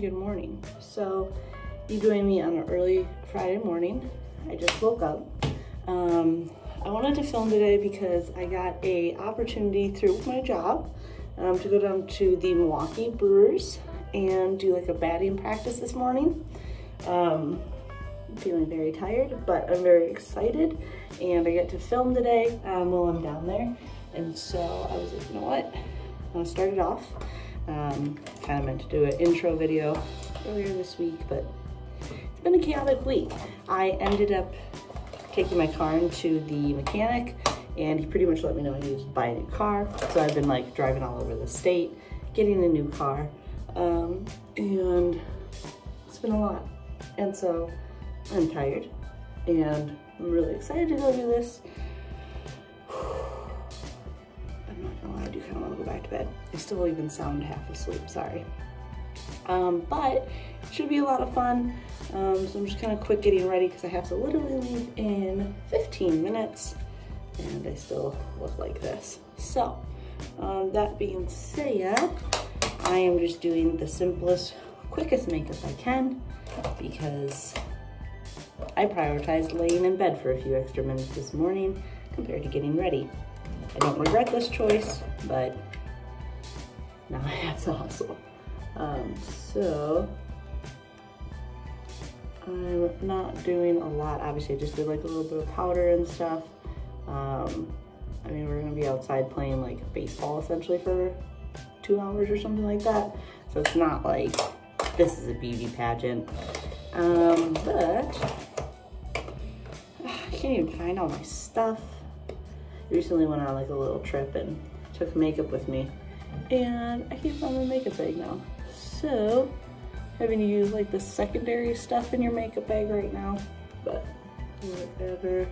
good morning. So, you join me on an early Friday morning. I just woke up. Um, I wanted to film today because I got a opportunity through my job um, to go down to the Milwaukee Brewers and do like a batting practice this morning. Um, I'm feeling very tired, but I'm very excited and I get to film today um, while I'm down there. And so I was like, you know what? I'm gonna start it off. Um, kind of meant to do an intro video earlier this week, but it's been a chaotic week. I ended up taking my car into the mechanic and he pretty much let me know I needed to buy a new car. So I've been like driving all over the state, getting a new car. Um, and it's been a lot. And so I'm tired and I'm really excited to go do this. Kind of want to go back to bed. I still even sound half asleep, sorry. Um, but it should be a lot of fun. Um, so I'm just kind of quick getting ready because I have to literally leave in 15 minutes and I still look like this. So um, that being said, I am just doing the simplest, quickest makeup I can because I prioritized laying in bed for a few extra minutes this morning compared to getting ready. I don't regret this choice, but now I have to hustle. Um, so I'm not doing a lot. Obviously, I just did like a little bit of powder and stuff. Um, I mean, we're gonna be outside playing like baseball essentially for two hours or something like that. So it's not like this is a beauty pageant. Um, but I can't even find all my stuff. Recently went on like a little trip and took makeup with me and I can't find my makeup bag now. So having to use like the secondary stuff in your makeup bag right now, but whatever.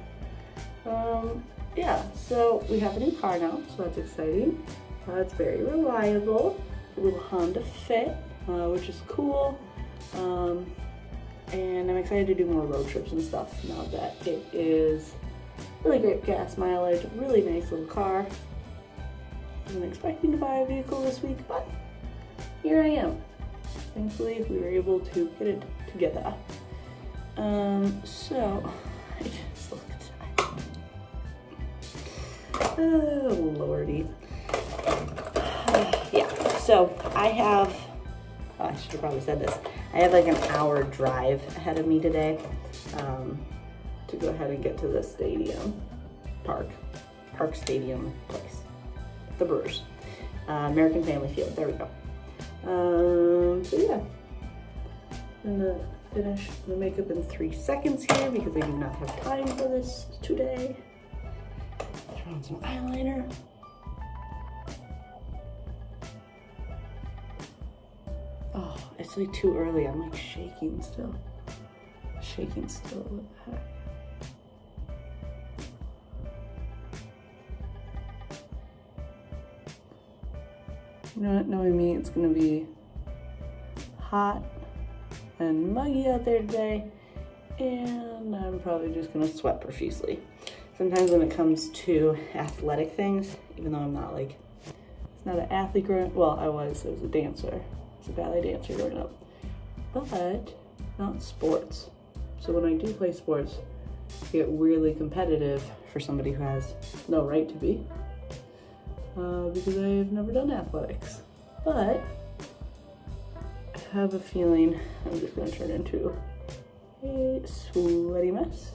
Um, yeah, so we have a new car now, so that's exciting. Uh, it's very reliable, a little Honda Fit, uh, which is cool. Um, and I'm excited to do more road trips and stuff now that it is really great gas mileage, really nice little car. I wasn't expecting to buy a vehicle this week, but here I am. Thankfully, we were able to get it together. Um, so, I just looked. Oh, lordy. yeah, so I have, oh, I should have probably said this. I have like an hour drive ahead of me today um, to go ahead and get to the stadium, park, park stadium place, the Brewers, uh, American Family Field, there we go. Um, so yeah, I'm gonna finish the makeup in three seconds here because I do not have time for this today. Throw on some eyeliner. Oh, it's like too early. I'm like shaking still. Shaking still, what the heck? You know knowing me, it's gonna be hot and muggy out there today, and I'm probably just gonna sweat profusely. Sometimes when it comes to athletic things, even though I'm not like, it's not an athlete growing, well, I was, I was a dancer. I was a ballet dancer growing up, but not sports. So when I do play sports, I get weirdly competitive for somebody who has no right to be uh, because I've never done athletics. But I have a feeling I'm just gonna turn into a sweaty mess.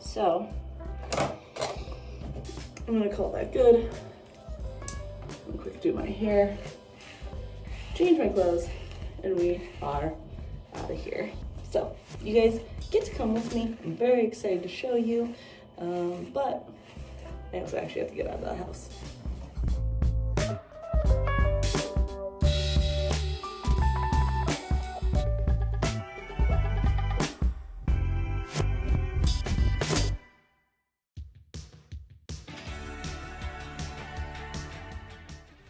So I'm gonna call that good. I'm quick do my hair, change my clothes, and we are out of here. So you guys get to come with me. I'm very excited to show you, um, but I actually have to get out of the house.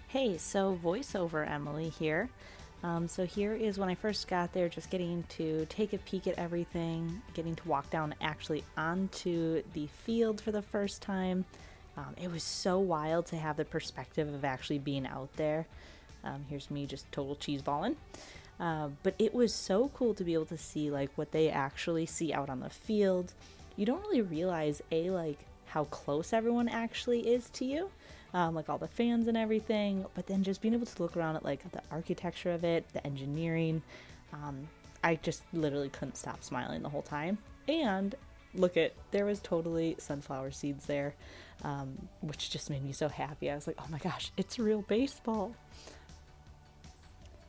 Hey, so voiceover Emily here. Um, so here is when I first got there, just getting to take a peek at everything, getting to walk down actually onto the field for the first time. Um, it was so wild to have the perspective of actually being out there. Um, here's me just total cheese balling. Uh, but it was so cool to be able to see like what they actually see out on the field. You don't really realize a like how close everyone actually is to you, um, like all the fans and everything. But then just being able to look around at like the architecture of it, the engineering, um, I just literally couldn't stop smiling the whole time. And look at there was totally sunflower seeds there, um, which just made me so happy. I was like, oh my gosh, it's real baseball.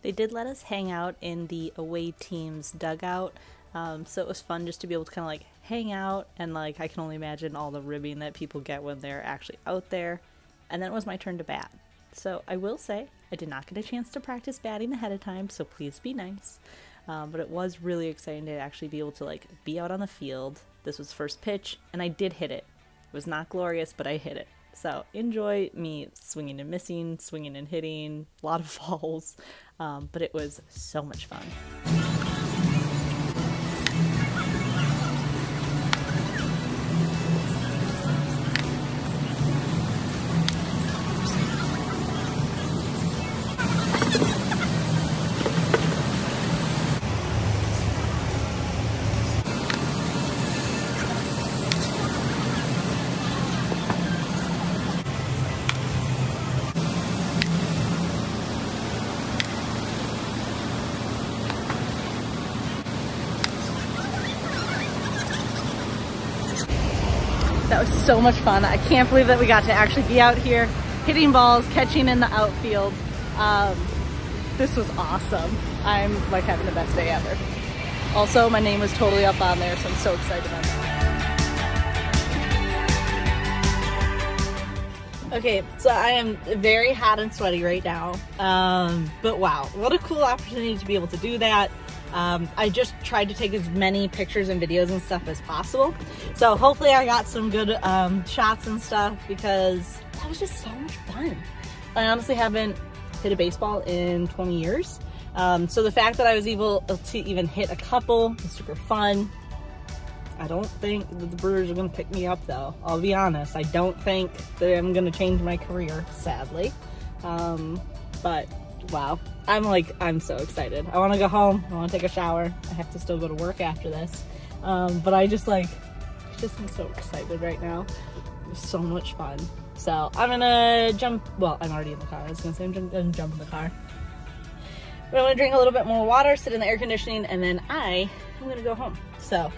They did let us hang out in the away team's dugout, um, so it was fun just to be able to kind of like hang out and like I can only imagine all the ribbing that people get when they're actually out there. And then it was my turn to bat. So I will say I did not get a chance to practice batting ahead of time, so please be nice. Um, but it was really exciting to actually be able to like be out on the field. This was first pitch, and I did hit it. It was not glorious, but I hit it. So enjoy me swinging and missing, swinging and hitting, a lot of falls, um, but it was so much fun. So much fun. I can't believe that we got to actually be out here hitting balls, catching in the outfield. Um, this was awesome. I'm like having the best day ever. Also, my name was totally up on there, so I'm so excited about that. Okay, so I am very hot and sweaty right now. Um, but wow, what a cool opportunity to be able to do that. Um, I just tried to take as many pictures and videos and stuff as possible. So hopefully I got some good um, shots and stuff because that was just so much fun. I honestly haven't hit a baseball in 20 years. Um, so the fact that I was able to even hit a couple was super fun. I don't think that the Brewers are going to pick me up though. I'll be honest. I don't think that I'm going to change my career, sadly. Um, but wow, I'm like, I'm so excited. I want to go home. I want to take a shower. I have to still go to work after this. Um, but I just like, just am so excited right now. So much fun. So I'm gonna jump, well, I'm already in the car. I was gonna say I'm gonna jump in the car. But I'm gonna drink a little bit more water, sit in the air conditioning, and then I am gonna go home. So,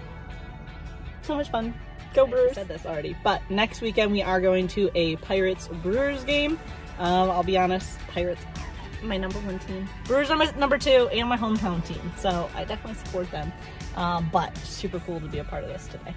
so much fun. Go Brewers. I said this already, but next weekend we are going to a Pirates Brewers game. Um, I'll be honest, Pirates are my number one team. Brewers are my number two and my hometown team, so I definitely support them. Um, but super cool to be a part of this today.